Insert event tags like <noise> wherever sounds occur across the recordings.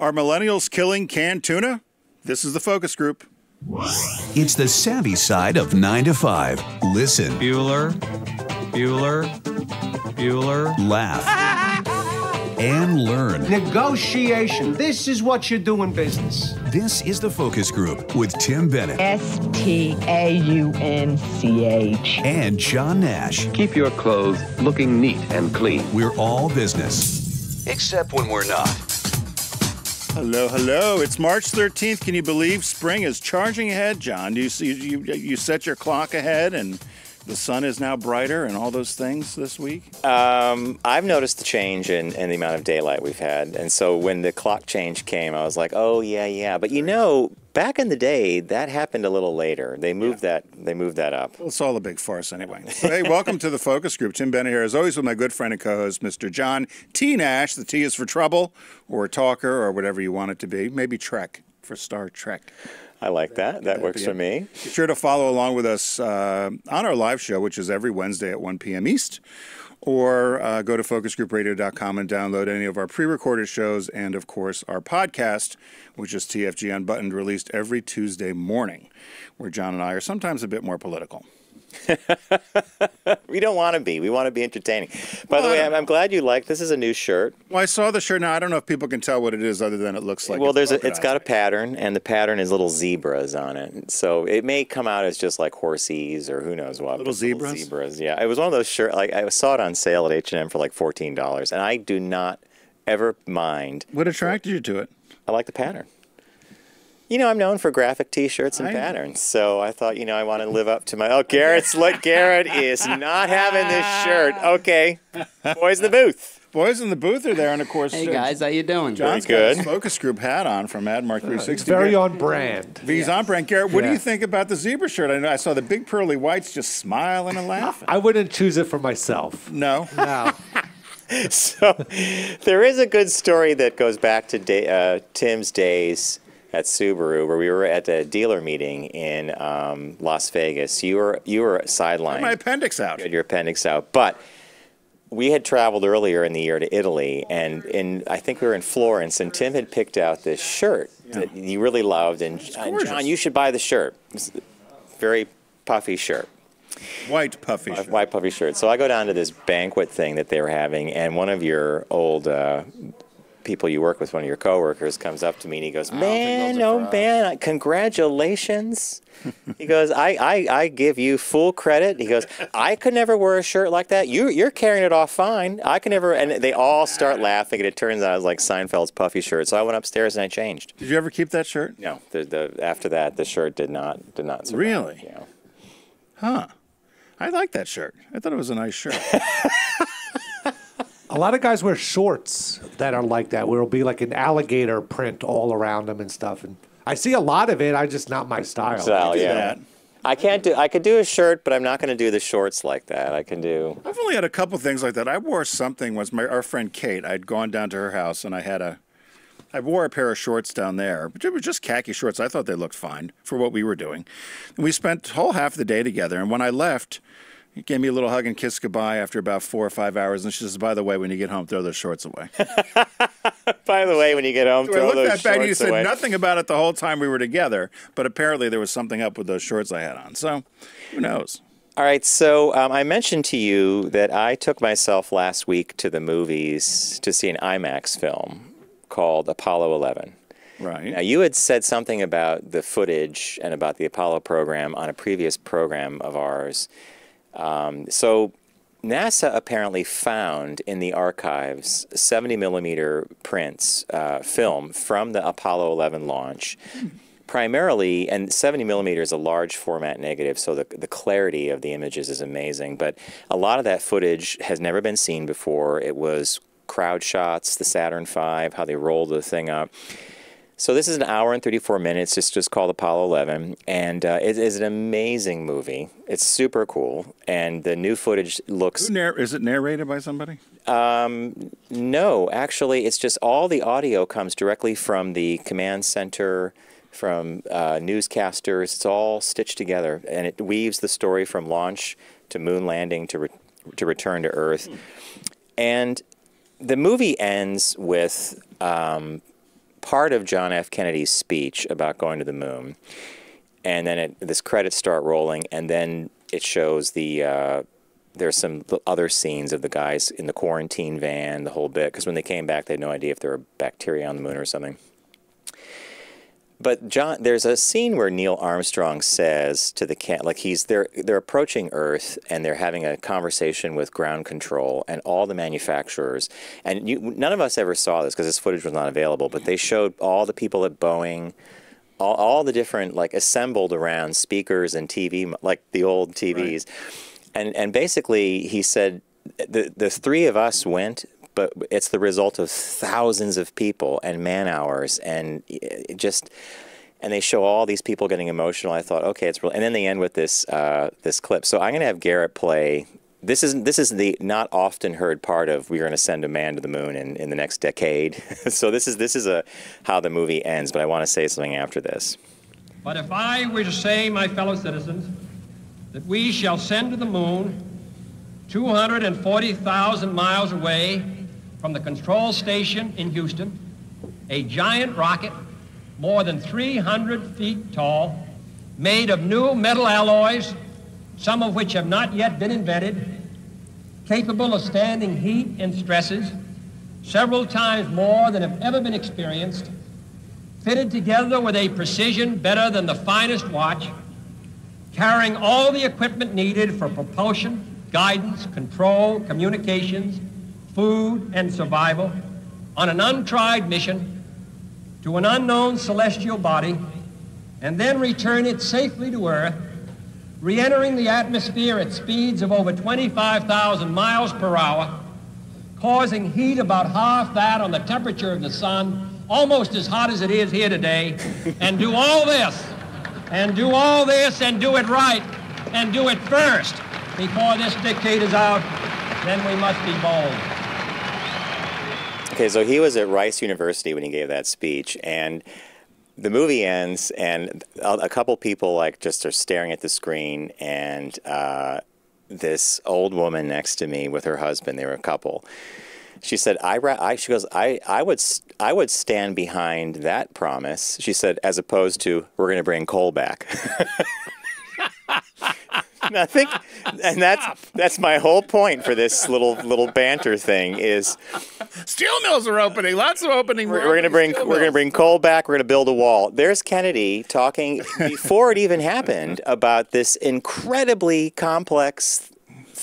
Are millennials killing canned tuna? This is the focus group. It's the savvy side of 9 to 5. Listen, Bueller, Bueller, Bueller. laugh, and learn. Negotiation. This is what you do in business. This is the focus group with Tim Bennett S T A U N C H. and John Nash. Keep your clothes looking neat and clean. We're all business, except when we're not. Hello, hello. It's March 13th. Can you believe spring is charging ahead, John? Do you see you, you set your clock ahead and the sun is now brighter and all those things this week? Um, I've noticed the change in, in the amount of daylight we've had. And so when the clock change came, I was like, oh, yeah, yeah. But you know, back in the day, that happened a little later. They moved that they moved that up. Well, it's all a big farce anyway. So, hey, welcome to the focus group. Tim Bennett here, as always, with my good friend and co-host, Mr. John T. Nash. The T is for trouble, or talker, or whatever you want it to be. Maybe Trek for Star Trek. I like that. That works for me. Be sure to follow along with us uh, on our live show, which is every Wednesday at 1 p.m. East, or uh, go to focusgroupradio.com and download any of our pre recorded shows and, of course, our podcast, which is TFG Unbuttoned, released every Tuesday morning, where John and I are sometimes a bit more political. <laughs> We don't want to be. We want to be entertaining. By the Well, I way, I'm, I'm glad you like this. Is a new shirt. Well, I saw the shirt. Now, I don't know if people can tell what it is other than it looks like well, it's there's a, it's got a pattern, and the pattern is little zebras on it. So it may come out as just like horsies or who knows what. Little zebras? zebras. Yeah, it was one of those shirts. Like I saw it on sale at H and M for like fourteen dollars, and I do not ever mind. What attracted you to it? I like the pattern. You know, I'm known for graphic T-shirts and I- patterns, so I thought, you know, I want to live up to my. Oh, Garrett's look. Garrett is not having this shirt. <laughs> Okay, boys in the booth. Boys in the booth are there, and of course, Hey guys, how you doing? John's Very got his good. focus group hat on from AdMark 360. Very Garrett- on brand. He's on brand. Garrett, what do you think about the zebra shirt? I know I saw the big pearly whites just smiling and laughing. I wouldn't choose it for myself. No. No. <laughs> <laughs> So there is a good story that goes back to day, uh, Tim's days at Subaru, where we were at a dealer meeting in um, Las Vegas. You were you were sidelined. My appendix out. You had your appendix out, but we had traveled earlier in the year to Italy, and in I think we were in Florence, and Tim had picked out this shirt that you really loved, and. John, you should buy the shirt. It's a very puffy shirt White puffy shirt. white puffy shirt. So I go down to this banquet thing that they were having, and one of your old uh, people you work with, one of your coworkers, comes up to me and he goes, "Man, oh man, congratulations!" <laughs> he goes, I, "I I give you full credit." He goes, "I could never wear a shirt like that. You you're carrying it off fine. I can never." And they all start laughing, and it turns out it was like Seinfeld's puffy shirt. So I went upstairs and I changed. Did you ever keep that shirt? No, the, the after that, the shirt did not did not survive. Really? Yeah. Huh. I like that shirt. I thought it was a nice shirt. <laughs> A lot of guys wear shorts that are like that, where it'll be like an alligator print all around them and stuff. And I see a lot of it. I just not my style. Style, yeah. that. I can't do. I could do a shirt, but I'm not going to do the shorts like that. I can do. I've only had a couple things like that. I wore something was my our friend Kate. I'd gone down to her house and I had a I wore a pair of shorts down there, but it was just khaki shorts. I thought they looked fine for what we were doing. And we spent whole half the day together. And when I left, he gave me a little hug and kiss goodbye after about four or five hours. And she says, "By the way, when you get home, throw those shorts away." <laughs> By the way, when you get home, throw looked those at that bad. You said away. nothing about it the whole time we were together, but apparently there was something up with those shorts I had on. So, who knows? All right, so um, I mentioned to you that I took myself last week to the movies to see an IMAX film called Apollo 11. Right. Now, you had said something about the footage and about the Apollo program on a previous program of ours. Um, so, NASA apparently found in the archives 70 millimeter prints, uh, film from the Apollo 11 launch. Primarily, and 70 millimeter is a large format negative, so the, the clarity of the images is amazing. But a lot of that footage has never been seen before. It was crowd shots, the Saturn V, how they rolled the thing up. So this is an hour and 34 minutes. It's just called Apollo 11, and uh, it is an amazing movie. It's super cool, and the new footage looks. Narr- is it narrated by somebody? No, actually, it's just all the audio comes directly from the command center, from uh, newscasters. It's all stitched together, and it weaves the story from launch to moon landing to re- to return to Earth. And the movie ends with um, part of John F. Kennedy's speech about going to the moon, and then it, this credits start rolling, and then it shows the. Uh, there's some other scenes of the guys in the quarantine van, the whole bit, because when they came back, they had no idea if there were bacteria on the moon or something. But John, there's a scene where Neil Armstrong says to the cat, like he's they're they're approaching Earth and they're having a conversation with ground control and all the manufacturers. And you, none of us ever saw this because this footage was not available. But they showed all the people at Boeing, all, all the different like assembled around speakers and TV, like the old TVs. And and basically he said the the three of us went but it's the result of thousands of people and man hours and it just and they show all these people getting emotional. I thought okay it's real and then they end with this uh, this clip. So i'm going to have garrett play this is this is the not often heard part of we're going to send a man to the moon in, in the next decade. <laughs> So this is this is a how the movie ends but i want to say something after this. But if I were to say, my fellow citizens, that we shall send to the moon 240,000 miles away from the control station in Houston a giant rocket more than 300 feet tall, made of new metal alloys, some of which have not yet been invented, capable of standing heat and stresses several times more than have ever been experienced, fitted together with a precision better than the finest watch, carrying all the equipment needed for propulsion, guidance, control, communications, food, and survival on an untried mission to an unknown celestial body, and then return it safely to Earth, re-entering the atmosphere at speeds of over 25,000 miles per hour, causing heat about half that on the temperature of the sun, almost as hot as it is here today, and do all this, and do all this, and do it right, and do it first before this is out, then we must be bold. Okay, so he was at Rice University when he gave that speech, and the movie ends, and a couple people like just are staring at the screen, and uh, this old woman next to me with her husband, they were a couple. She said, "I, I she goes, I, I would, I would stand behind that promise." She said, as opposed to we're going to bring coal back. <laughs> I think, and that's that's my whole point for this little little banter thing is Steel mills are opening. Lots of opening. we're, we're gonna bring we're gonna bring coal back. We're gonna build a wall. There's Kennedy talking before it even happened about this incredibly complex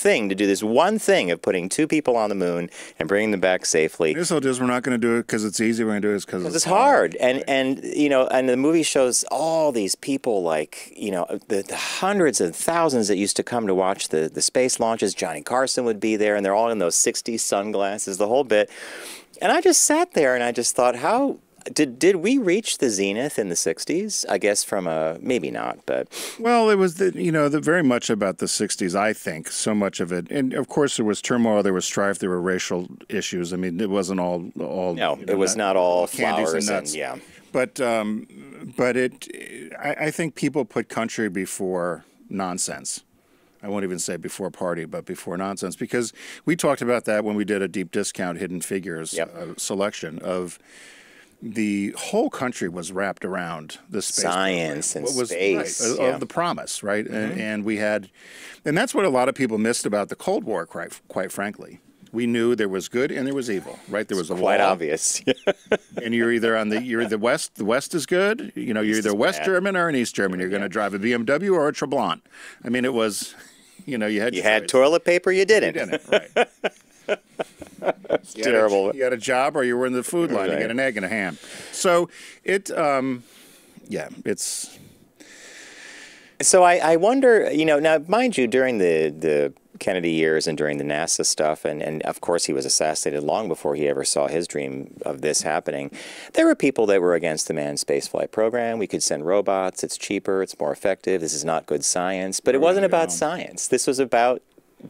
thing to do this one thing of putting two people on the moon and bringing them back safely. This will just we're not going to do it because it's easy. We're going to do it because It's hard, and and you know, and the movie shows all these people, like you know, the, the hundreds of thousands that used to come to watch the the space launches. Johnny Carson would be there, and they're all in those '60s sunglasses, the whole bit. And I just sat there and I just thought, how did did we reach the zenith in the '60s? I guess from a maybe not, but Well, it was the you know the very much about the '60s. I think so much of it, and of course there was turmoil, there was strife, there were racial issues. I mean, it wasn't all all. no, you know, it was not all flowers and, nuts. yeah. But um, but it, I, I think people put country before nonsense. I won't even say before party, but before nonsense, because we talked about that when we did a deep discount hidden figures Yep. uh, selection of the whole country was wrapped around the space Science program. and was- space, right, of- yeah. Mm-hmm. of the promise, right? And, and we had, and that's what a lot of people missed about the Cold War, quite, quite frankly. We knew there was good and there was evil, right? There was a Quite wall, obvious. <laughs> and you're either on the you're the west. The west is good. You know, you're either West bad. German or an East German. You're going to drive a BMW or a Trabant. I mean, it was, <laughs> you know, you had you had toilet paper, you didn't. You didn't, right? <laughs> <laughs> You had a- terrible. You had a job or you were in the food line. You Right. get an egg and a ham. So it, um, yeah, it's So I, I wonder, you know, now mind you, during the, the Kennedy years and during the NASA stuff, and, and of course he was assassinated long before he ever saw his dream of this happening, there were people that were against the manned spaceflight program. We could send robots, it's cheaper, it's more effective, this is not good science. But it wasn't about science. This was about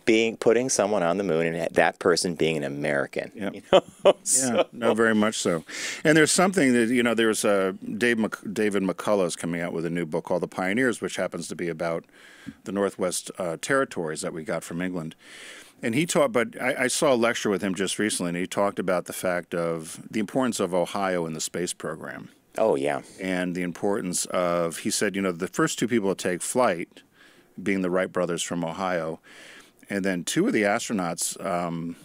being putting someone on the moon and that person being an American. Yep. You know? <laughs> Yeah, no, very much so. And there's something that you know. There's uh, Dave Mc, David McCullough is coming out with a new book called The Pioneers, which happens to be about the Northwest uh, territories that we got from England. And he taught, but I, I saw a lecture with him just recently, and he talked about the fact of the importance of Ohio in the space program Oh yeah. and the importance of, he said, you know, the first two people to take flight, being the Wright brothers from Ohio, and then two of the astronauts, um,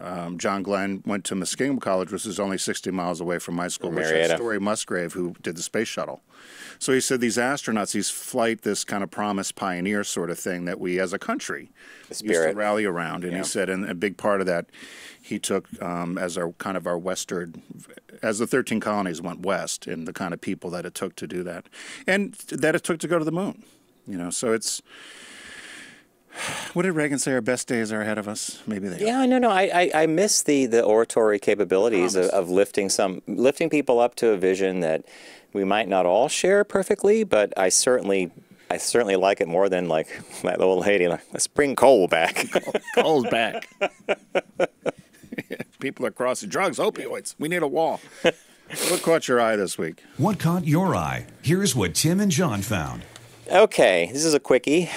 um, John Glenn went to Muskingum College, which is only 60 miles away from my school, which Marietta. Story Musgrave, who did the space shuttle. So he said these astronauts, these flight, this kind of promise pioneer sort of thing that we as a country used to rally around. And Yeah. he said, and a big part of that he took um, as our kind of our western, as the 13 colonies went west, and the kind of people that it took to do that, and that it took to go to the moon. You know, so it's. What did Reagan say? Our best days are ahead of us. Maybe they are. Yeah, no, no. I, I, I miss the, the oratory capabilities of, of lifting some lifting people up to a vision that we might not all share perfectly, but I certainly I certainly like it more than like <laughs> that old lady. Like, Let's bring coal back. <laughs> Coal's back. <laughs> People are crossing drugs, opioids. We need a wall. what caught your eye this week? What caught your eye? Here's what Tim and John found. Okay, this is a quickie.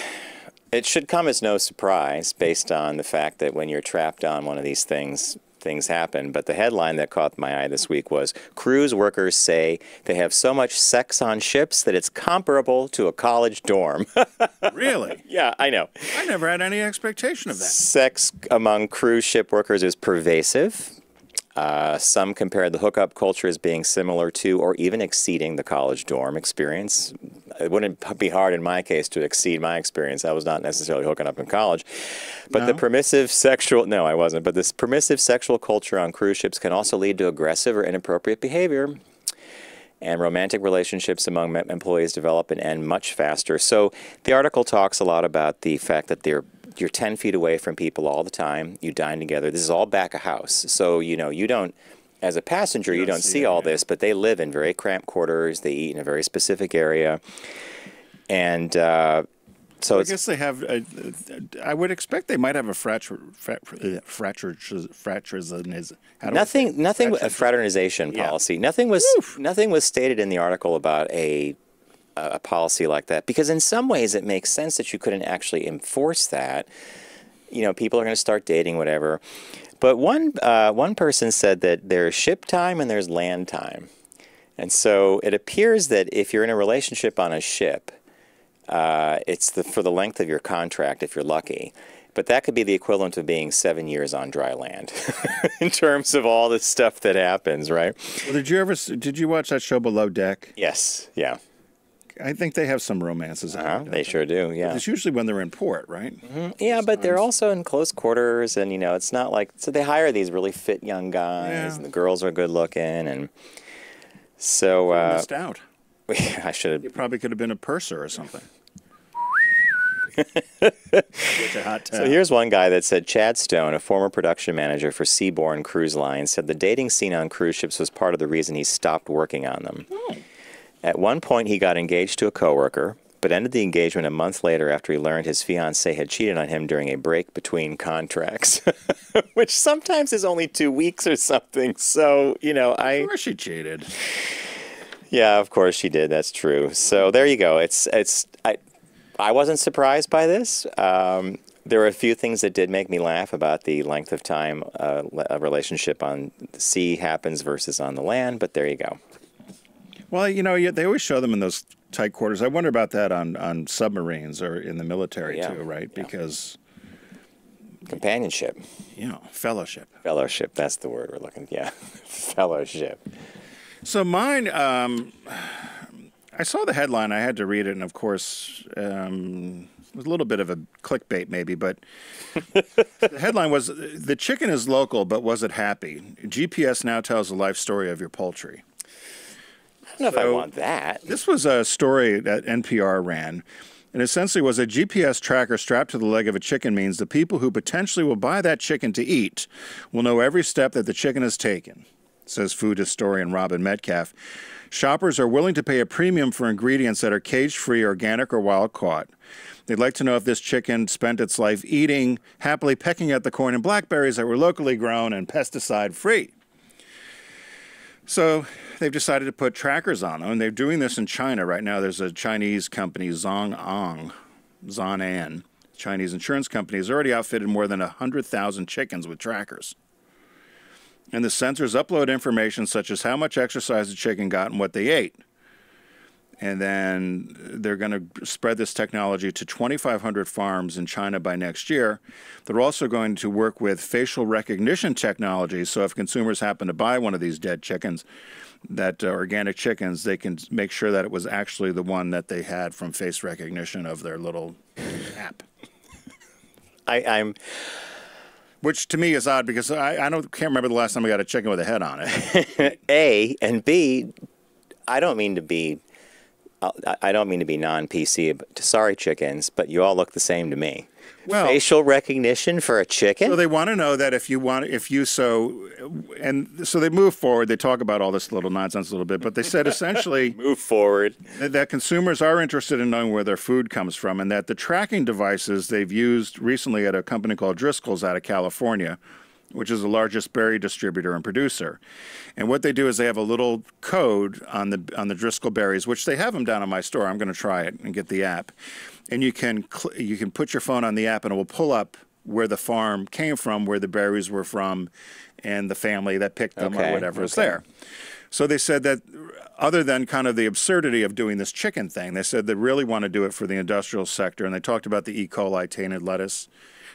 It should come as no surprise based on the fact that when you're trapped on one of these things, things happen. But the headline that caught my eye this week was Cruise workers say they have so much sex on ships that it's comparable to a college dorm. <laughs> Really? yeah, I know. I never had any expectation of that. Sex among cruise ship workers is pervasive. Uh, some compare the hookup culture as being similar to or even exceeding the college dorm experience. It wouldn't be hard in my case to exceed my experience. I was not necessarily hooking up in college. But the permissive sexual, no, I wasn't, but this permissive sexual culture on cruise ships can also lead to aggressive or inappropriate behavior and romantic relationships among employees develop and end much faster. So the article talks a lot about the fact that they're you're 10 feet away from people all the time. You dine together. This is all back of house. So, you know, you don't, as a passenger, you, don't don't see see all yeah. this, but they live in very cramped quarters. They eat in a very specific area. And uh, so I guess they have. Uh, I would expect they might have a fracture, fracture, fracture, fraternism. how do I say nothing nothing a fraternization Yeah. policy nothing was nothing was stated in the article about a a policy like that because in some ways it makes sense that you couldn't actually enforce that you know people are going to start dating whatever but one uh, one person said that there's ship time and there's land time and so it appears that if you're in a relationship on a ship uh, it's the, for the length of your contract if you're lucky. But that could be the equivalent of being seven years on dry land <laughs> in terms of all the stuff that happens, right? Well, did you ever? Did you watch that show Below Deck? Yes, yeah, I think they have some romances. uh, don't they sure do, yeah. It's usually when they're in port, right? Yeah, but they're also in close quarters, and you know, it's not like so they hire these really fit young guys, Yeah. and the girls are good looking, and so uh, Missed out. <laughs> I should You have. probably could have been a purser or something. <laughs> Such a hot So here's one guy that said Chad Stone, a former production manager for Seabourn Cruise Line, said the dating scene on cruise ships was part of the reason he stopped working on them. At one point, he got engaged to a coworker, but ended the engagement a month later after he learned his fiancee had cheated on him during a break between contracts, <laughs> which sometimes is only two weeks or something. So you know, I Of course she cheated. yeah, of course she did. That's true. So there you go. It's it's I I wasn't surprised by this. Um, there were a few things that did make me laugh about the length of time uh, a relationship on the sea happens versus on the land. But there you go. Well, you know, they always show them in those tight quarters. I wonder about that on, on submarines or in the military Yeah, too, right? yeah. Because Companionship, you know, fellowship. fellowship. That's the word we're looking. Yeah, <laughs> fellowship. So mine, um, I saw the headline. I had to read it, and of course, um, it was a little bit of a clickbait, maybe. But <laughs> the headline was: "The chicken is local, but was it happy?" GPS now tells the life story of your poultry. I don't know if I want that. This was a story that NPR ran, and essentially was a GPS tracker strapped to the leg of a chicken means the people who potentially will buy that chicken to eat will know every step that the chicken has taken, says food historian Robin Metcalf. Shoppers are willing to pay a premium for ingredients that are cage free, organic, or wild caught. They'd like to know if this chicken spent its life eating, happily pecking at the corn and blackberries that were locally grown and pesticide free. So they've decided to put trackers on them, and they're doing this in China right now. There's a Chinese company, Zhong'an, Zhong'an, Chinese insurance company, has already outfitted more than 100,000 chickens with trackers. And the sensors upload information such as how much exercise the chicken got and what they ate. And then they're going to spread this technology to 2,500 farms in China by next year. They're also going to work with facial recognition technology. So if consumers happen to buy one of these dead chickens, that uh, organic chickens, they can make sure that it was actually the one that they had from face recognition of their little app. I, I'm Which to me is odd because I, I don't can't remember the last time I got a chicken with a head on it. <laughs> A and B. I don't mean to be. I- I don't mean to be non-PC. But sorry, chickens, but you all look the same to me. Well- facial recognition for a chicken. So they want to know that if you want, if you so, and so they move forward. They talk about all this little nonsense a little bit, but they said essentially <laughs> Move forward. that that consumers are interested in knowing where their food comes from, and that the tracking devices they've used recently at a company called Driscoll's out of California, which is the largest berry distributor and producer. And what they do is they have a little code on the on the Driscoll berries, which they have them down in my store. I'm going to try it and get the app, and you can you can put your phone on the app, and it will pull up where the farm came from, where the berries were from, and the family that picked them Okay, or whatever is there. So they said that other than kind of the absurdity of doing this chicken thing, they said they really want to do it for the industrial sector. And they talked about the E. coli tainted lettuce.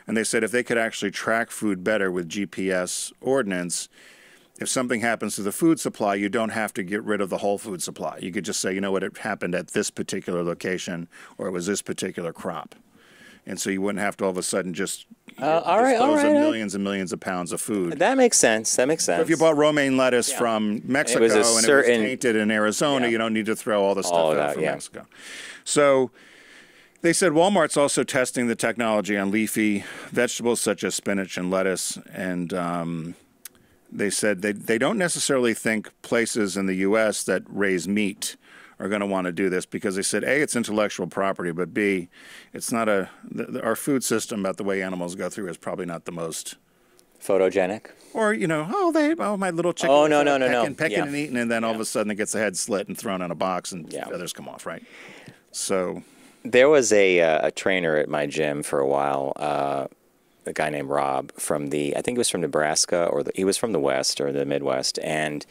And they said if they could actually track food better with GPS ordnance, if something happens to the food supply, you don't have to get rid of the whole food supply. You could just say, you know what, it happened at this particular location or it was this particular crop. And so you wouldn't have to all of a sudden just Uh, all right, all of millions and millions of pounds of food. That makes sense. That makes sense. If you bought romaine lettuce from Mexico a and it was tainted in Arizona, Yeah. you don't need to throw all the stuff All out that, from yeah. Mexico. So they said Walmart's also testing the technology on leafy vegetables such as spinach and lettuce. And um, they said they, they don't necessarily think places in the U.S. that raise meat are going to want to do this because they said A, it's intellectual property, but B, it's not a, the, our food system about the way animals go through is probably not the most photogenic. or you know, oh they, oh my little chicken. Oh, no, no, no, no. pecking, pecking Yeah. and eating, and then all of a sudden it gets a head slit and thrown in a box, and Yeah. feathers come off, right? So There was a uh, a trainer at my gym for a while. Uh, a guy named Rob from the I think he was from Nebraska or the, he was from the West or the Midwest, and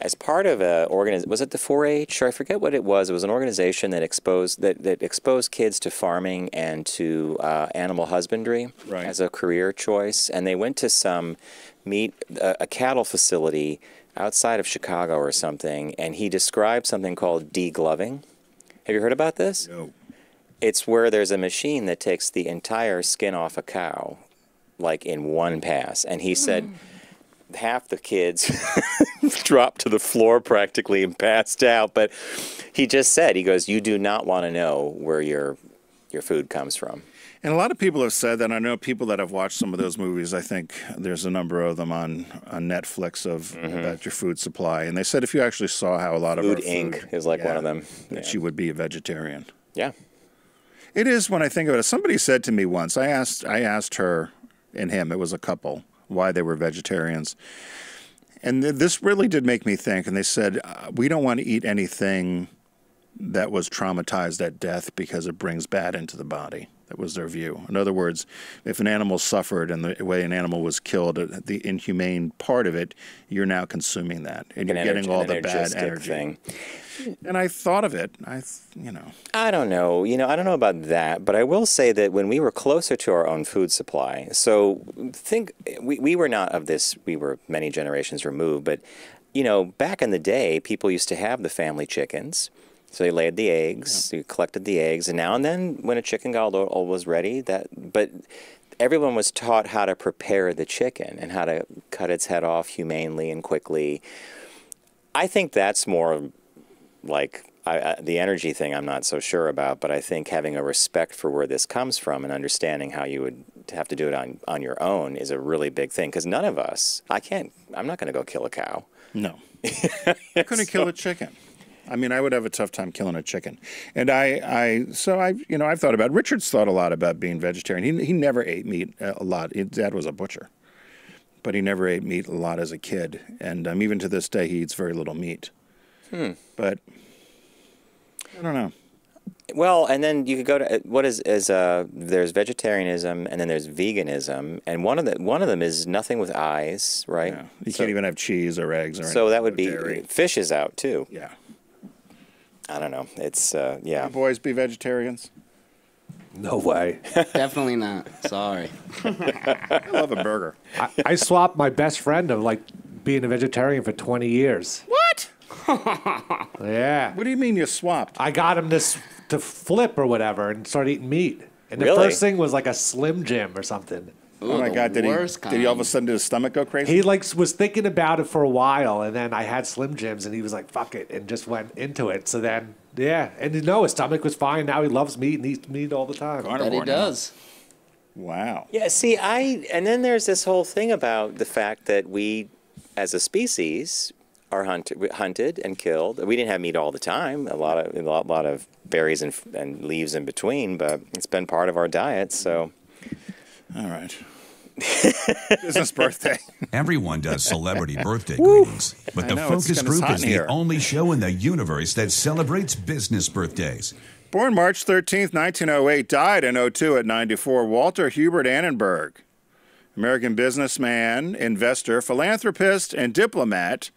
as part of a organiz- was it the 4-H or forget what it was. It was an organization that exposed that, that exposed kids to farming and to uh, animal husbandry Right. as a career choice, and they went to some meat a, a cattle facility outside of Chicago or something, and he described something called degloving. Have you heard about this? no. It's where there's a machine that takes the entire skin off a cow, like in one pass. And he said half the kids <laughs> dropped to the floor practically and passed out. But he just said, he goes, You do not want to know where your your food comes from. And a lot of people have said that. I know people that have watched some of those movies. I think there's a number of them on, on Netflix of about your food supply, and they said if you actually saw how a lot Mm-hmm. Food of our Inc. food, is like one of them. that Yeah. you would be a vegetarian. Yeah. It is when I think of it. Somebody said to me once. I asked. I asked her and him. It was a couple why they were vegetarians, and th- this really did make me think. And they said uh, we don't want to eat anything that was traumatized at death because it brings bad into the body. That was their view. In other words, if an animal suffered and the way an animal was killed, uh, the inhumane part of it, you're now consuming that, and An you're getting all the bad energy. thing. And I thought of it. I, you know, I don't know. You know, I don't know about that, but I will say that when we were closer to our own food supply, so think we, we were not of this, we were many generations removed, but, you know, back in the day, people used to have the family chickens. So they laid the eggs, you collected the eggs, and now and then when a chicken got all, all was ready, that, but everyone was taught how to prepare the chicken and how to cut its head off humanely and quickly. I think that's more like I, I, the energy thing I'm not so sure about, but I think having a respect for where this comes from and understanding how you would have to do it on, on your own is a really big thing because none of us, I can't, I'm not going to go kill a cow. No. <laughs> I couldn't kill a chicken. I mean, I would have a tough time killing a chicken. And I, I so I, you know, I've thought about. Richard's thought a lot about being vegetarian. He he never ate meat a lot. His dad was a butcher, but he never ate meat a lot as a kid. And um, even to this day, he eats very little meat. Hmm. But I don't know. Well, and then you could go to what is is uh there's vegetarianism and then there's veganism and one of the one of them is nothing with eyes, right? Yeah. You So- can't even have cheese or eggs or anything. So that would be dairy. fish is out too. Yeah. I don't know. It's uh yeah. You boys be vegetarians? No way. Definitely not. Sorry. I love a burger. I, I swapped my best friend of like being a vegetarian for 20 years. What? <laughs> Yeah. What do you mean you swapped? I got him to to flip or whatever and start eating meat. And the first thing was like a Slim Jim or something. Oh my God! Did he? worst Did he all of a sudden did his stomach go crazy? He like was thinking about it for a while, and then I had Slim Jims, and he was like, "Fuck it," and just went into it. So then, yeah, and you know his stomach was fine. Now he loves meat and eats meat all the time. That he Carnivore now. does. Wow. Yeah, see, I and then there's this whole thing about the fact that we, as a species, are hunted, hunted and killed. We didn't have meat all the time. A lot of a lot, lot of berries and, and leaves in between, but it's been part of our diet. So All right. <laughs> Business birthday. Everyone does celebrity <laughs> birthday greetings, but I the know, it's Focus kinda Group hot is in the only show in the universe that celebrates business birthdays. Born March 13th, 1908, died in 02 at 94, Walter Hubert Annenberg. American businessman, investor, philanthropist, and diplomat.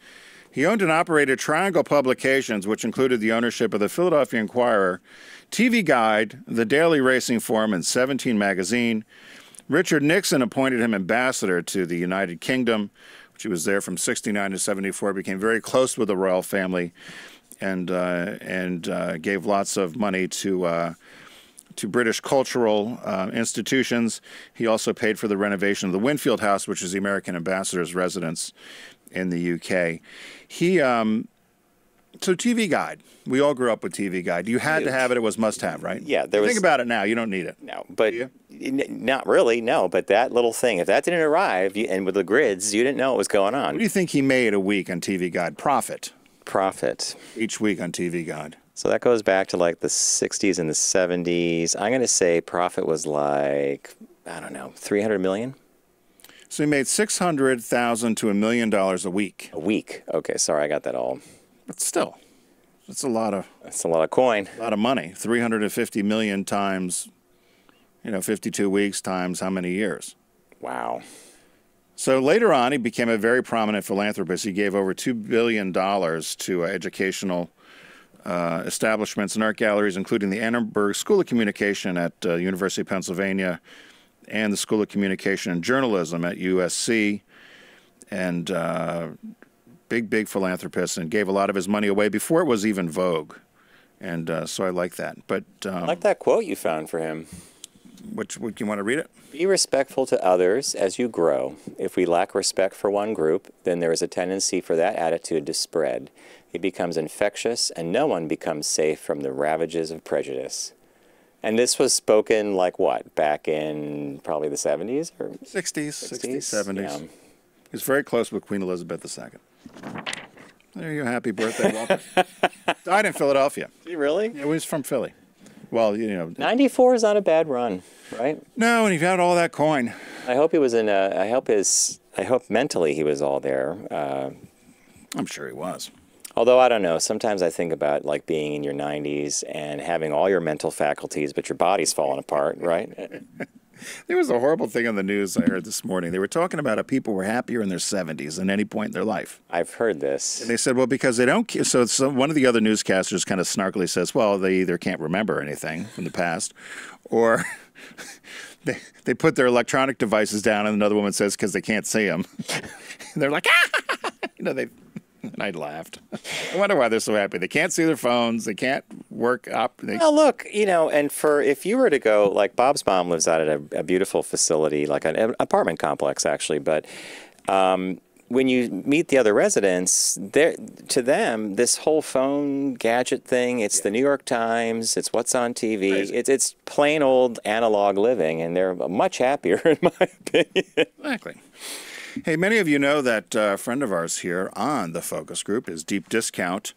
He owned and operated Triangle Publications, which included the ownership of the Philadelphia Inquirer, TV Guide, the Daily Racing Forum, and 17 Magazine. Richard Nixon appointed him ambassador to the United Kingdom, which he was there from 69 to 74. Became very close with the royal family, and uh, and uh, gave lots of money to uh, to British cultural uh, institutions. He also paid for the renovation of the Winfield House, which is the American ambassador's residence in the UK. He um, so TV Guide. We all grew up with TV Guide. You had to have it. It was must have, right? Yeah, there Think was- about it now. You don't need it. no, but n- not really. No, but that little thing, if that didn't arrive, you, and with the grids, you didn't know what was going on. What do you think he made a week on TV Guide? Profit Profit. each week on TV Guide. So that goes back to like the 60s and the 70s. I'm going to say profit was like, I don't know, 300 million So he made six hundred thousand to a million dollars a week. a week. Okay, sorry, I got that all. But still, that's a lot of That's a lot of coin. a lot of money. Three hundred and fifty million times, you know, fifty-two weeks times how many years? Wow. So later on, he became a very prominent philanthropist. He gave over $2 billion to uh, educational uh, establishments and art galleries, including the Annenberg School of Communication at uh, University of Pennsylvania and the School of Communication and Journalism at USC. And uh, big, big philanthropist and gave a lot of his money away before it was even Vogue. And uh, so I like that. But um, I like that quote you found for him. which, would you want to read it? Be respectful to others as you grow. If we lack respect for one group, then there is a tendency for that attitude to spread. It becomes infectious, and no one becomes safe from the ravages of prejudice. And this was spoken like what? Back in probably the 70s? Or 60s, 60s, 60s? 70s. Yeah. He's very close with Queen Elizabeth II. There you go. Happy birthday, Walter. <laughs> Died in Philadelphia. He really? Yeah, he was from Philly. Well, you know, 94 is not a bad run, right? no, and he had all that coin. I hope he was in a, I hope his, I hope mentally he was all there. Uh, I'm sure he was. Although I don't know, sometimes I think about like being in your 90s and having all your mental faculties, but your body's falling apart, right? <laughs> There was a horrible thing on the news I heard this morning. They were talking about how people were happier in their 70s than any point in their life. I've heard this. And they said, well, because they don't. So, so one of the other newscasters kind of snarkily says, well, they either can't remember anything from the past, or <laughs> they they put their electronic devices down, and another woman says because they can't see them. and <laughs> they're like, <laughs> ah! you know, they. <laughs> And I laughed. I wonder why they're so happy. They can't see their phones. They can't work up. They, Well, look, you know, and for if you were to go, like Bob's mom lives out at a, a beautiful facility, like an, an apartment complex, actually, but. Um, when you meet the other residents, there to them, this whole phone gadget thing, it's the New York Times, it's what's on TV, Crazy. it's it's plain old analog living, and they're much happier, <laughs> in my opinion. Exactly. Hey, many of you know that uh, a friend of ours here on the focus group is Deep Discount.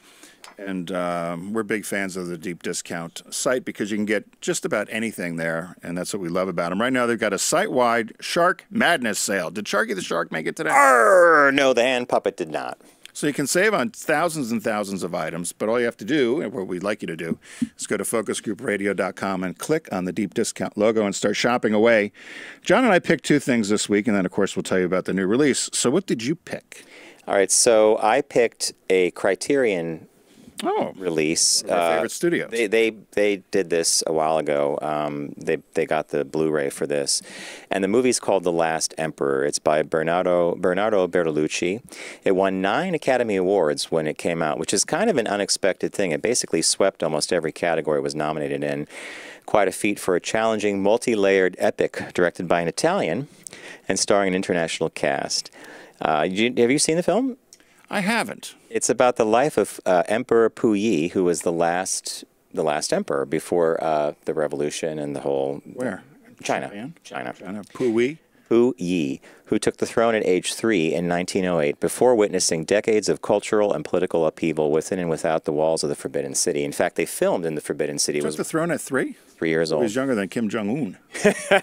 And um, we're big fans of the Deep Discount site because you can get just about anything there. And that's what we love about them. Right now, they've got a site wide Shark Madness sale. Did Sharky the Shark make it today? Arr, no, the hand puppet did not. So you can save on thousands and thousands of items, but all you have to do, and what we'd like you to do, is go to focusgroupradio.com and click on the deep discount logo and start shopping away. John and I picked two things this week, and then, of course, we'll tell you about the new release. So, what did you pick? All right, so I picked a Criterion Oh, release. One our favorite studios. They, they they did this a while ago. Um, they they got the Blu-ray for this, and the movie's called The Last Emperor. It's by Bernardo Bernardo Bertolucci. It won nine Academy Awards when it came out, which is kind of an unexpected thing. It basically swept almost every category it was nominated in. Quite a feat for a challenging, multi-layered epic directed by an Italian and starring an international cast. Uh, you, have you seen the film? I haven't. It's about the life of uh, Emperor Puyi, who was the last the last emperor before uh, the revolution and the whole Where? China. Japan? China. China. Puyi. Pu Yi, who took the throne at age three in 1908 before witnessing decades of cultural and political upheaval within and without the walls of the Forbidden City. In fact, they filmed in the Forbidden City. Took was the throne at three? three years old. He was younger than Kim Jong Un. <laughs>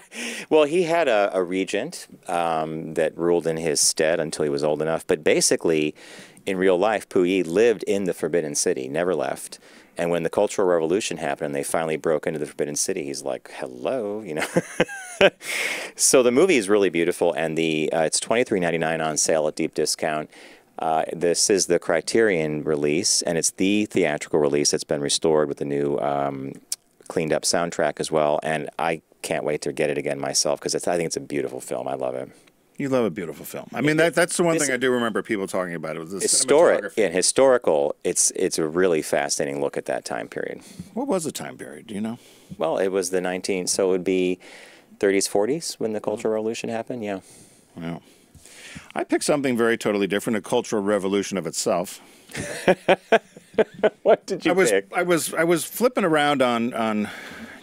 Well, he had a, a regent um, that ruled in his stead until he was old enough. But basically, in real life, Puyi lived in the Forbidden City, never left. And when the Cultural Revolution happened and they finally broke into the Forbidden City, he's like, "Hello," you know. <laughs> so the movie is really beautiful, and the uh, it's twenty three ninety nine on sale at deep discount. Uh, this is the Criterion release, and it's the theatrical release that's been restored with the new um, cleaned up soundtrack as well. And I can't wait to get it again myself because I think it's a beautiful film. I love it. You love a beautiful film. I mean, that, that's the one thing I do remember people talking about. It was the Historic, yeah, historical. It's it's a really fascinating look at that time period. What was the time period? Do you know? Well, it was the 19th, so it would be 30s, 40s when the Cultural mm. Revolution happened. Yeah. Wow. I picked something very totally different, a cultural revolution of itself. <laughs> What did you I was pick? I was I was flipping around on on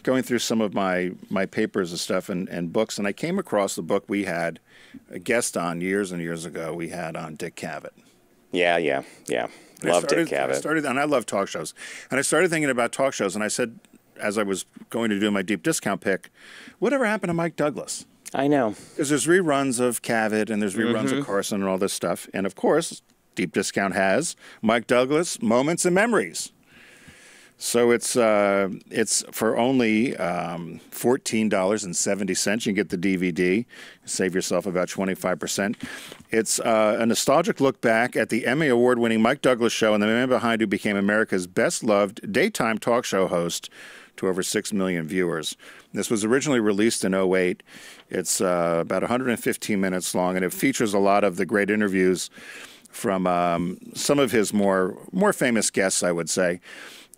going through some of my my papers and stuff and, and books and I came across the book we had a guest on years and years ago. We had on Dick Cavett. Yeah, yeah, yeah. I Love started, Dick I Cavett. started, and I love talk shows. And I started thinking about talk shows, and I said, as I was going to do my deep discount pick, whatever happened to Mike Douglas? I know. Because there's reruns of Cavett and there's reruns Mm-hmm. of Carson and all this stuff. And of course, Deep Discount has Mike Douglas Moments and Memories. So it's uh, it's for only um, fourteen dollars and seventy cents. You can get the DVD, save yourself about twenty five percent. It's uh, a nostalgic look back at the Emmy award winning Mike Douglas show and the man behind who became America's best loved daytime talk show host to over 6 million viewers. This was originally released in 08. It's uh, about 115 minutes long, and it features a lot of the great interviews from um, some of his more more famous guests, I would say.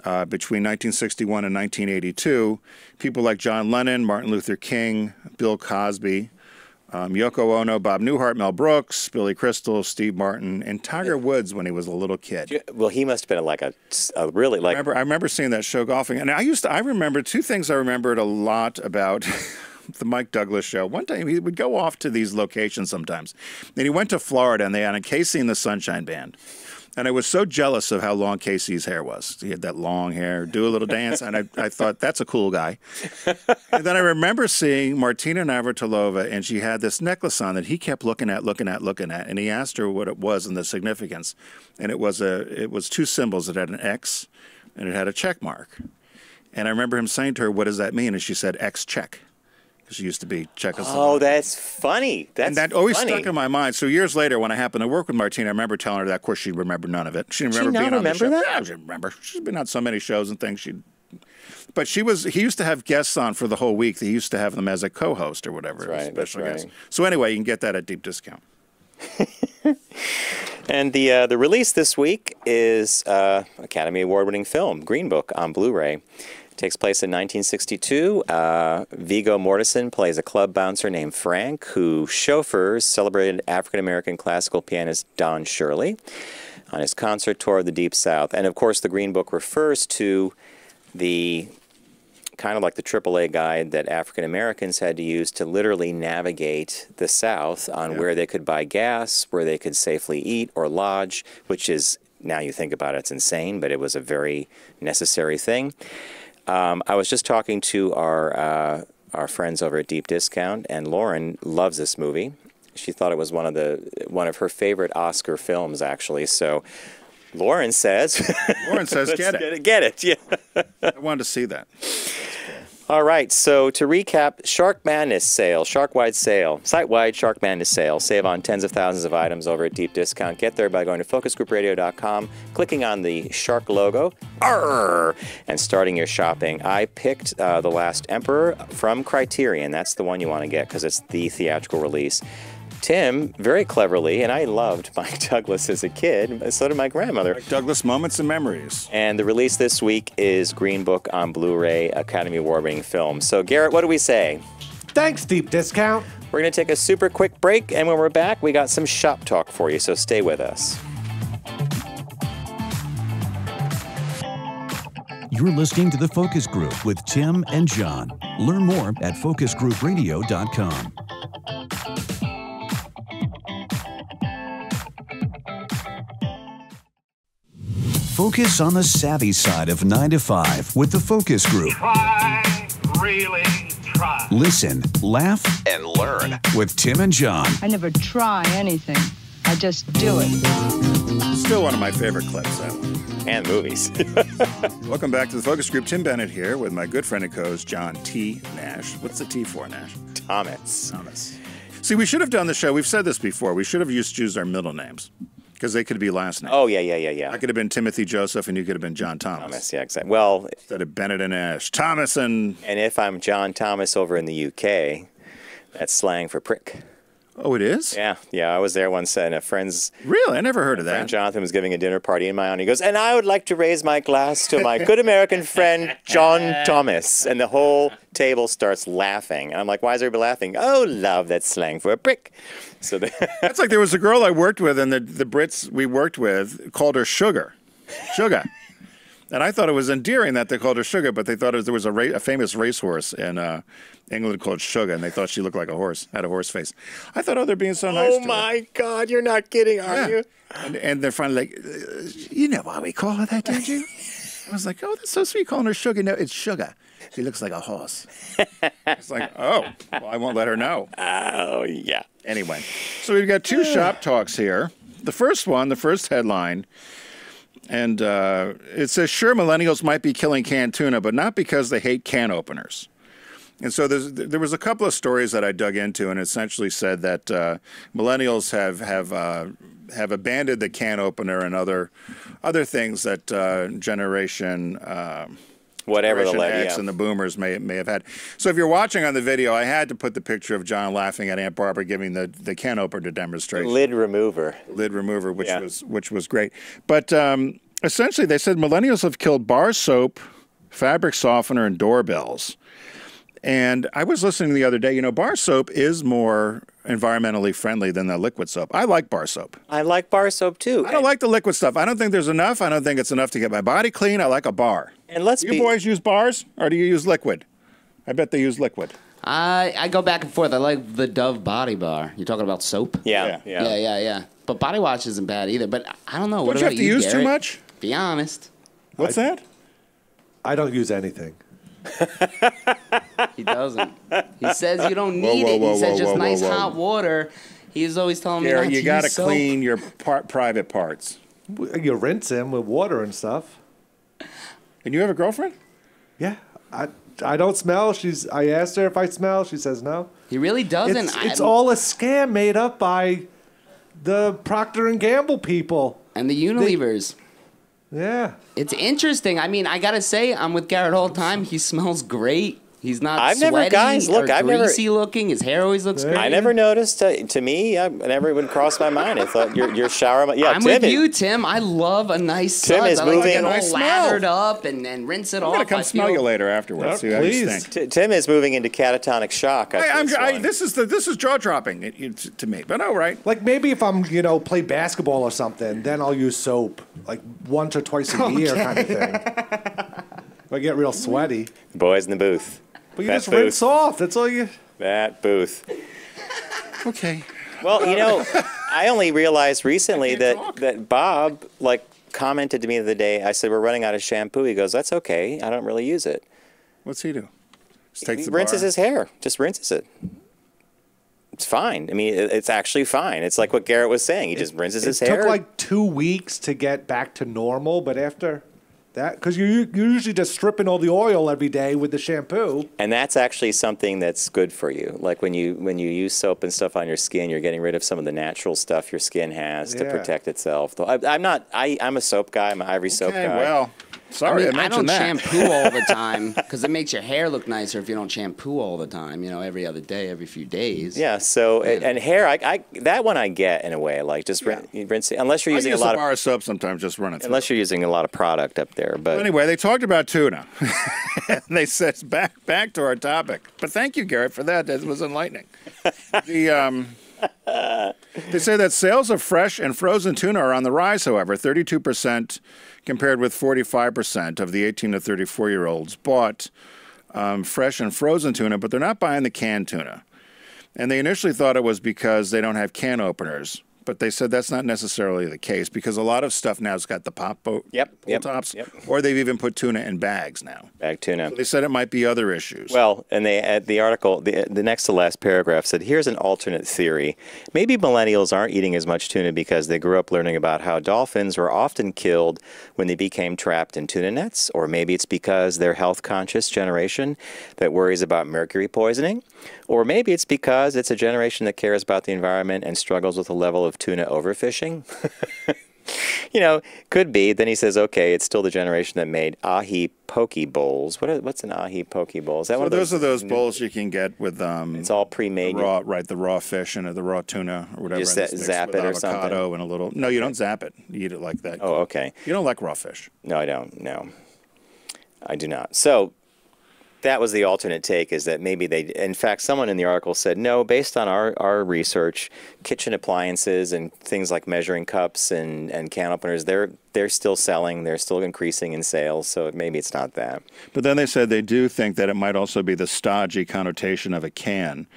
Uh, between 1961 and 1982, people like John Lennon, Martin Luther King, Bill Cosby, um, Yoko Ono, Bob Newhart, Mel Brooks, Billy Crystal, Steve Martin, and Tiger Woods when he was a little kid. Well, he must have been like a, a really I like remember, I remember seeing that show golfing, and I used to. I remember two things. I remembered a lot about <laughs> the Mike Douglas show. One time he would go off to these locations sometimes, and he went to Florida, and they had a KC and the Sunshine Band. And I was so jealous of how long KC's hair was. He had that long hair, do a little dance, and I, I thought that's a cool guy. And then I remember seeing Martina Navratilova, and she had this necklace on that he kept looking at, looking at, looking at, and he asked her what it was and the significance, and it was a it was two symbols. It had an X, and it had a check mark. And I remember him saying to her, "What does that mean?" And she said, "X check," she used to be Czechoslovak. Oh, that's funny. That's and that always funny. stuck in my mind. So years later, when I happened to work with Martina, I remember telling her that. Of course, she remembered none of it. She didn't She remember not being on the show. remember that? Yeah, she remember. She's been on so many shows and things. She, but she was. He used to have guests on for the whole week. He used to have them as a co-host or whatever. Right, special guest. right. So anyway, you can get that at deep discount. <laughs> And the uh, the release this week is uh, Academy Award winning film Green Book on Blu-ray. Takes place in 1962. Uh, Viggo Mortensen plays a club bouncer named Frank who chauffeurs celebrated African American classical pianist Don Shirley on his concert tour of the Deep South. And of course, the Green Book refers to the kind of like the AAA guide that African Americans had to use to literally navigate the South on where they could buy gas, where they could safely eat or lodge, which is now you think about it, it's insane, but it was a very necessary thing. Um, I was just talking to our uh, our friends over at Deep Discount, and Lauren loves this movie. She thought it was one of the one of her favorite Oscar films, actually. So, Lauren says, Lauren says, <laughs> get it. get it, get it, yeah. I wanted to see that. All right, so to recap, Shark Madness sale, Shark Wide sale, site wide Shark Madness sale. Save on tens of thousands of items over at deep discount. Get there by going to focusgroupradio.com, clicking on the shark logo, Arr! and starting your shopping. I picked uh, The Last Emperor from Criterion. That's the one you want to get because it's the theatrical release. Tim, very cleverly, and I loved <laughs> Mike Douglas as a kid, so did my grandmother. Douglas Moments and Memories. And the release this week is Green Book on Blu ray, Academy Award winning film. So, Garrett, what do we say? Thanks, Deep Discount. We're going to take a super quick break, and when we're back, we got some shop talk for you, so stay with us. You're listening to The Focus Group with Tim and John. Learn more at focusgroupradio.com. Focus on the savvy side of 9 to 5 with The Focus Group. Try, really try. Listen, laugh, and learn with Tim and John. I never try anything. I just do it. Still one of my favorite clips, that one. And movies. <laughs> <laughs> Welcome back to the Focus Group. Tim Bennett here with my good friend and co-host John T. Nash. What's the T for, Nash? Thomas. Thomas. See, we should have done the show. We've said this before. We should have used to used our middle names because they could be last names. Oh, yeah, yeah, yeah, yeah. I could have been Timothy Joseph, and you could have been John Thomas. Thomas, yeah, exactly. Well, Instead of Bennett and Ash. Thomas and and if I'm John Thomas over in the UK, that's slang for prick. Oh, it is Yeah, yeah. I was there once, and a friend's really. I never heard of that. Jonathan was giving a dinner party in my honor. He goes, and I would like to raise my glass to my good American friend John Thomas. And the whole table starts laughing. And I'm like, why is everybody laughing? Oh, love, that's slang for a prick. So they, <laughs> That's like there was a girl I worked with, and the the Brits we worked with called her Sugar, Sugar. And I thought it was endearing that they called her Sugar, but they thought it was, there was a, ra- a famous racehorse in uh, England called Sugar, and they thought she looked like a horse, had a horse face. I thought, oh, they're being so nice. oh to her. my God, you're not kidding, are Yeah. you? And, and they're finally like, uh, you know why we call her that, don't you? <laughs> I was like, oh, that's so sweet calling her Sugar. No, it's Sugar. She looks like a horse. It's like, oh, well, I won't let her know. <laughs> Oh, yeah. Anyway, so we've got two <sighs> shop talks here. The first one, the first headline, and uh, it says, sure, millennials might be killing canned tuna, but not because they hate can openers. And so there's, there was a couple of stories that I dug into, and essentially said that uh, millennials have have uh, have abandoned the can opener and other other things that uh, generation. Uh, Whatever the Generation le- X yeah. and the boomers may may have had. So if you're watching on the video, I had to put the picture of John laughing at Aunt Barbara giving the, the can opener demonstration, Lid remover. lid remover, which Yeah. was which was great. But um, essentially, they said millennials have killed bar soap, fabric softener, and doorbells. And I was listening the other day. You know, bar soap is more environmentally friendly than the liquid soap. I like bar soap. I like bar soap too. I don't like the liquid stuff. I don't think there's enough. I don't think it's enough to get my body clean. I like a bar. And let's You be boys use bars or do you use liquid? I bet they use liquid. I I go back and forth. I like the Dove body bar. You're talking about soap? yeah, Yeah. yeah. Yeah, yeah, yeah. But body wash isn't bad either. But I don't know. What Don't you about have to use too much? Be honest. What's that? I don't use anything. <laughs> He doesn't. he says you don't Whoa, need whoa, it. he says whoa, just whoa, nice whoa, whoa. hot water. He's always telling me Here, not you to got to use soap. clean your par- private parts. You rinse them with water and stuff. And you have a girlfriend? Yeah, I I don't smell. She's. I asked her if I smell. She says no. He really doesn't. It's, I- it's all a scam made up by the Procter and Gamble people. and the Unilevers. Yeah. It's interesting. I mean, I gotta say, I'm with Garrett all the time. He smells great. He's not. I've never- sweaty guys, look, I've never- greasy looking. His hair always looks great. I never noticed. Uh, to me, I never would cross my mind. I thought your your shower. Yeah, I'm Tim with is- you, Tim. I love a nice Tim suds. is I like moving- to get all smell. lathered up and, then rinse it I'm off. going to come I smell feel- you later afterwards. Yeah, see how you please. T- Tim is moving into catatonic shock. I, after I'm, this I, this is the this is jaw dropping it, it, to me, but all right. Like maybe if I'm, you know, play basketball or something, then I'll use soap, like once or twice a <laughs> year kind of thing. <laughs> I get real sweaty, Boys in the booth. but you That just rinse off. That's all you. That booth. Okay. Well, you know, <laughs> I only realized recently that talk. that Bob like commented to me the other day. I said we're running out of shampoo. He goes, "That's okay. I don't really use it." What's he do? Just takes He rinses bar. his hair. Just rinses it. it's fine. I mean, it's actually fine. It's like what Garrett was saying. He just rinses his It his took like two weeks to get back to normal, but after that, because you you're usually just stripping all the oil every day with the shampoo. and that's actually something that's good for you. Like when you when you use soap and stuff on your skin, you're getting rid of some of the natural stuff your skin has to Yeah. protect itself. Though I, I'm not. I, I'm a soap guy. I'm an Ivory soap Okay, guy. well, I sorry, I, mean, I, mentioned don't that. shampoo all the <laughs> time because it makes your hair look nicer if you don't shampoo all the time. You know, every other day, every few days. Yeah. So and, and hair, I, I that one I get in a way. Like just rin, you rinse it, unless you're I using a use lot a of bar of soap sometimes, just run it through. unless you're using a lot of product up there. But Anyway, they talked about tuna. and <laughs> they said back back to our topic. But thank you, Garrett, for that. That was enlightening. the um, <laughs> they say that sales of fresh and frozen tuna are on the rise. However, 32 percent compared with 45 percent of the 18 to 34 year olds bought um, fresh and frozen tuna, but they're not buying the canned tuna. And they initially thought it was because they don't have can openers, but they said that's not necessarily the case because a lot of stuff now has got the pop boat Yep, pull yep, tops, yep. or they've even put tuna in bags now. bag tuna. They said it might be other issues. Well, and they uh, the article, the, the next to last paragraph said, "Here's an alternate theory. Maybe millennials aren't eating as much tuna because they grew up learning about how dolphins were often killed when they became trapped in tuna nets, or maybe it's because they're health-conscious generation that worries about mercury poisoning, or maybe it's because it's a generation that cares about the environment and struggles with a level of tuna overfishing." <laughs> you know, could be. Then he says, okay, it's still the generation that made ahi poke bowls. What are, what's an ahi poke bowl? Is that So one of those, those? are those bowls you can get with um, It's all pre-made. raw, right? The raw fish and the raw tuna or whatever. just and za- it's zap it or avocado something? and a little. No, you don't zap it. You eat it like that. Oh, okay. You don't like raw fish. No, I don't. No, I do not. So that was the alternate take is that maybe they, in fact, someone in the article said, no, based on our, our research, kitchen appliances and things like measuring cups and, and can openers, they're, they're still selling, they're still increasing in sales. So maybe it's not that. But then they said they do think that it might also be the stodgy connotation of a can.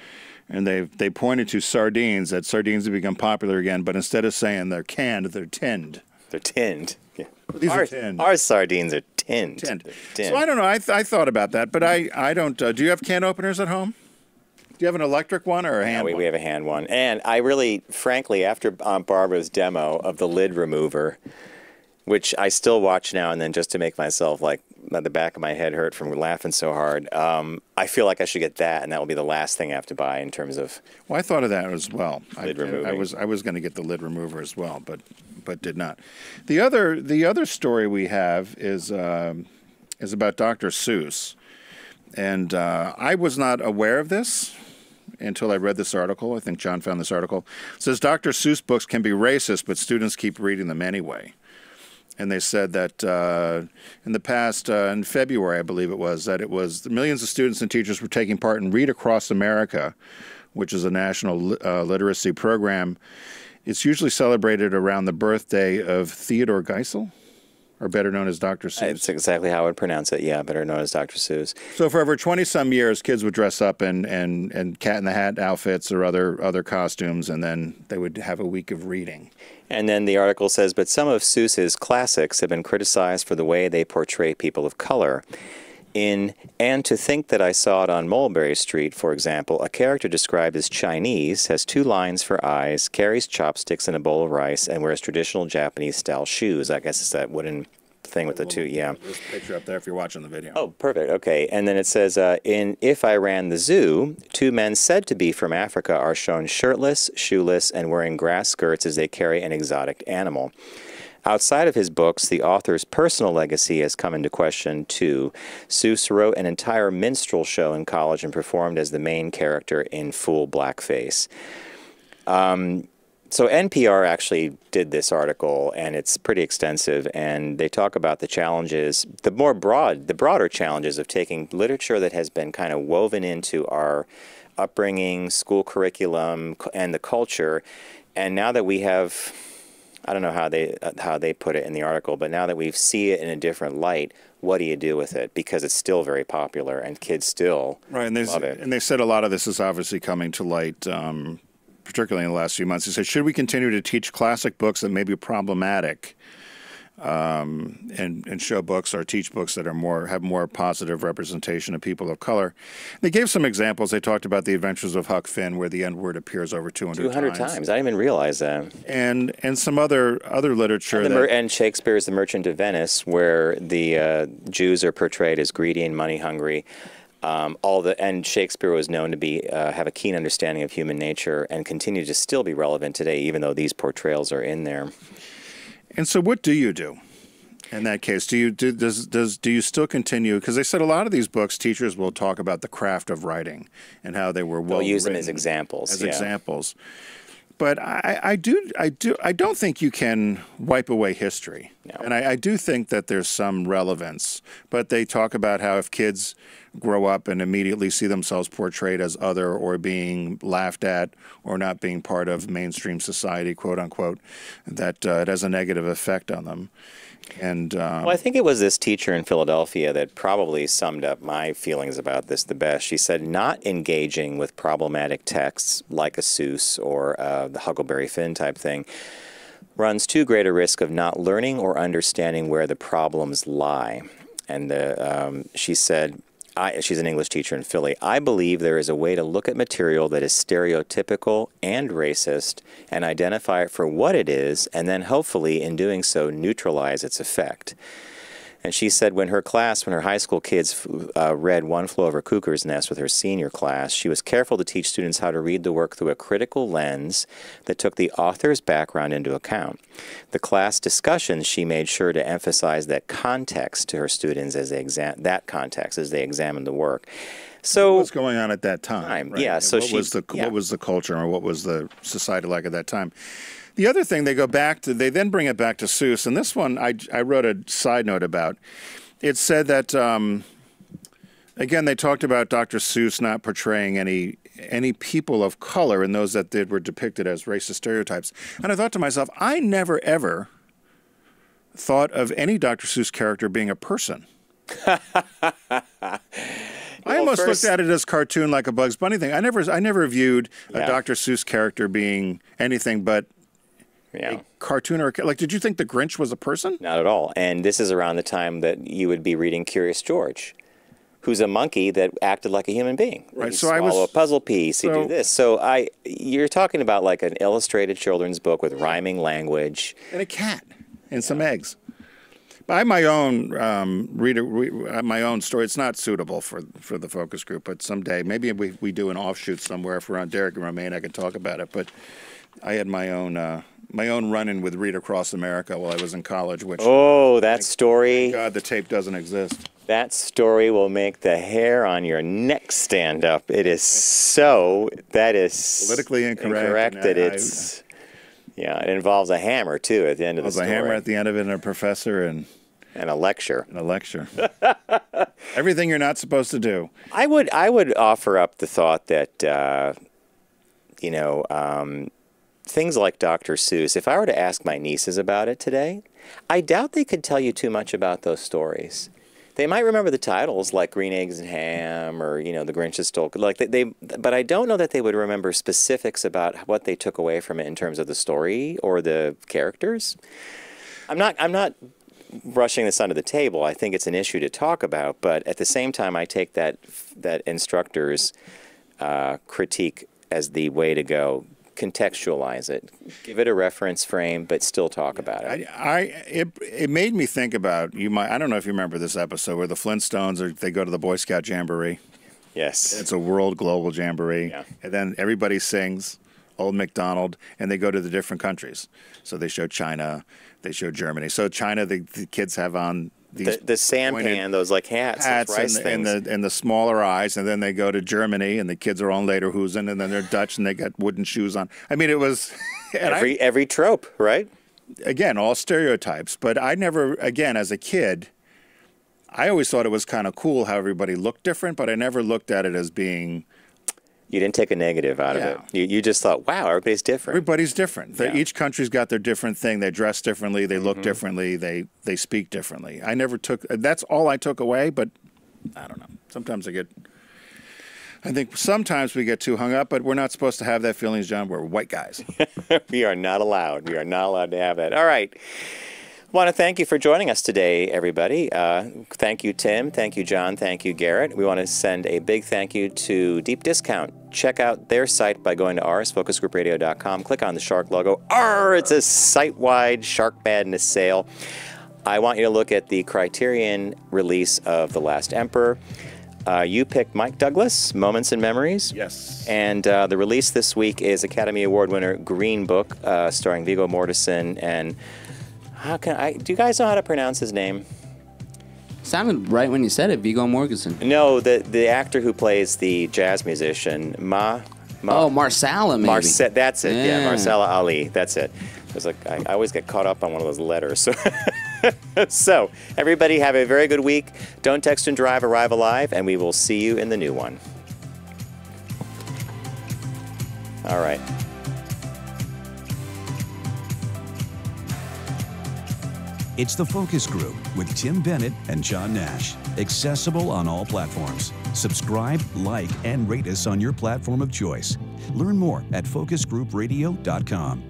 And they they pointed to sardines, that sardines have become popular again, but instead of saying they're canned, they're tinned. They're tinned. Yeah. These are our, tinned. our sardines are tinned. Tinned. Tinned. So I don't know. I, th- I thought about that, but I, I don't. Uh, do you have can openers at home? Do you have an electric one or a Yeah, hand we, one? we have a hand one. And I really, frankly, after um, Barbara's demo of the lid remover, which I still watch now and then just to make myself like the back of my head hurt from laughing so hard, um, I feel like I should get that, and that will be the last thing I have to buy in terms of. Well, I thought of that as well. Lid I, I was I was going to get the lid remover as well, but but did not. The other the other story we have is um, is about Dr. Seuss, and uh, I was not aware of this until I read this article. I think John found this article. It says Dr. Seuss books can be racist, but students keep reading them anyway. And they said that uh, in the past, uh, in February, I believe it was, that it was millions of students and teachers were taking part in Read Across America, which is a national uh, literacy program. It's usually celebrated around the birthday of Theodore Geisel, or better known as Dr. Seuss. It's exactly how I would pronounce it. Yeah, better known as Dr. Seuss. So for over twenty some years, kids would dress up in and and Cat in the Hat outfits or other other costumes, and then they would have a week of reading. And then the article says, but some of Seuss's classics have been criticized for the way they portray people of color. In And to Think That I Saw It on Mulberry Street, for example, a character described as Chinese has two lines for eyes, carries chopsticks and a bowl of rice, and wears traditional Japanese style shoes. I guess it's that wooden thing with the two, yeah. There's a picture up there if you're watching the video. Oh, perfect. Okay. And then it says uh, in If I Ran the Zoo, two men said to be from Africa are shown shirtless, shoeless, and wearing grass skirts as they carry an exotic animal. Outside of his books, the author's personal legacy has come into question too. Seuss wrote an entire minstrel show in college and performed as the main character in full blackface. Um, so NPR actually did this article, and it's pretty extensive. And they talk about the challenges, the more broad, the broader challenges of taking literature that has been kind of woven into our upbringing, school curriculum, and the culture. And now that we have, I don't know how they how they put it in the article, but now that we see it in a different light, what do you do with it? Because it's still very popular, and kids still Right, and, love it. and they said a lot of this is obviously coming to light, um, particularly in the last few months. They said, should we continue to teach classic books that may be problematic um, and and show books or teach books that are more have more positive representation of people of color. They gave some examples. They talked about the Adventures of Huck Finn, where the N word appears over 200, 200 times. I didn't even realize that. and and some other other literature And, the that, and Shakespeare's The Merchant of Venice, where the uh, Jews are portrayed as greedy and money hungry. Um, all the and Shakespeare was known to be uh, have a keen understanding of human nature and continue to still be relevant today, even though these portrayals are in there. And so, what do you do in that case? Do you do, does does do you still continue? Because they said a lot of these books, teachers will talk about the craft of writing and how they were well They'll use them as examples. as yeah. examples. But I, I do I do I don't think you can wipe away history. No. And I, I do think that there's some relevance. But they talk about how if kids grow up and immediately see themselves portrayed as other or being laughed at or not being part of mainstream society, quote unquote, that uh, it has a negative effect on them. And um, Well, I think it was this teacher in Philadelphia that probably summed up my feelings about this the best. She said, not engaging with problematic texts like a Seuss or uh, the Huckleberry Finn type thing runs too great a risk of not learning or understanding where the problems lie. And um, she said, I, she's an English teacher in Philly. I believe there is a way to look at material that is stereotypical and racist and identify it for what it is, and then hopefully, in doing so, neutralize its effect. And she said when her class, when her high school kids uh, read One Flew Over Cuckoo's Nest with her senior class, she was careful to teach students how to read the work through a critical lens that took the author's background into account. The class discussions, she made sure to emphasize that context to her students as they exam- that context as they examined the work. So what was going on at that time? Time, right? yeah, so what she- was the yeah. what was the culture or what was the society like at that time? The other thing they go back to, they then bring it back to Seuss, and this one I, I wrote a side note about. It said that um, again they talked about Dr. Seuss not portraying any any people of color, and those that did were depicted as racist stereotypes. And I thought to myself, I never ever thought of any Dr. Seuss character being a person. <laughs> I Well, almost first- looked at it as cartoon, like a Bugs Bunny thing. I never, I never viewed a Yeah. Dr. Seuss character being anything but yeah. cartoon or like. Did you think the Grinch was a person? Not at all. And this is around the time that you would be reading Curious George, who's a monkey that acted like a human being. Right, You so I was- a puzzle piece. You so- do this. So I, you're talking about like an illustrated children's book with rhyming language. And a cat and some eggs. But I have my own um, reader, re, my own story. It's not suitable for for the focus group, but someday maybe we we do an offshoot somewhere. If we're on Derek and Romaine, I can talk about it. But I had my own. Uh, my own run-in with Read Across America while I was in college, which Oh, that story. God, the tape doesn't exist. That story will make the hair on your neck stand up. It is so. That is Politically incorrect, Incorrect that I- I- it's. Yeah, it involves a hammer too at the end of the There's a hammer at the end of it, and a professor, and and a lecture. and a lecture. <laughs> Everything you're not supposed to do. I would I would offer up the thought that uh, you know um, things like Dr. Seuss. If I were to ask my nieces about it today, I doubt they could tell you too much about those stories. They might remember the titles like Green Eggs and Ham or you know The Grinch is Stole like they, they but I don't know that they would remember specifics about what they took away from it in terms of the story or the characters. I'm not I'm not brushing this under the table. I think it's an issue to talk about, but at the same time, I take that that instructor's uh, critique as the way to go. Contextualize it, give it a reference frame, but still talk about it. I, I it, it made me think about you might I don't know if you remember this episode where the Flintstones are they go to the Boy Scout Jamboree. yes, It's a world global jamboree, Yeah. and then everybody sings Old MacDonald, and they go to the different countries. So they show China, they show Germany. So China, the, the kids have on the, the sampan, those like hats, hats rice and, the, and things. the and the smaller eyes, and then they go to Germany, and the kids are on Lederhosen, and then they're Dutch, and they got wooden shoes on. I mean, it was <laughs> and I- every every trope, right? again, all stereotypes. But I never, again, as a kid, I always thought it was kind of cool how everybody looked different, but I never looked at it as being You didn't take a negative out Yeah. of it. You, you just thought, wow, everybody's different. everybody's different. Yeah. Each country's got their different thing. They dress differently. They Mm-hmm. look differently. They they speak differently. I never took. That's all I took away. But I don't know. Sometimes I get. I think sometimes we get too hung up, but we're not supposed to have that feelings, John. We're white guys. <laughs> we are not allowed. We are not allowed to have that. All right. Want to thank you for joining us today, everybody. Uh, thank you, Tim. Thank you, John. Thank you, Garrett. We want to send a big thank you to Deep Discount. Check out their site by going to rsfocusgroupradio.com. Click on the shark logo. R, it's a site-wide Shark Madness sale. I want you to look at the Criterion release of The Last Emperor. Uh, you picked Mike Douglas, Moments and Memories. Yes. And uh, the release this week is Academy Award winner Green Book, uh, starring Viggo Mortensen and how can I? Do you guys know how to pronounce his name? Sounded right when you said it, Viggo Mortensen. No, the the actor who plays the jazz musician Ma. Ma Oh, Marsala, maybe. Marce- that's it. Yeah, Yeah. Marcella Ali. That's it. It was like I, I always get caught up on one of those letters. So, <laughs> so everybody have a very good week. Don't text and drive. Arrive alive, and we will see you in the new one. All right. It's the Focus Group with Tim Bennett and John Nash. Accessible on all platforms. Subscribe, like, and rate us on your platform of choice. Learn more at focusgroupradio.com.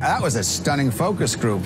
That was a stunning focus group.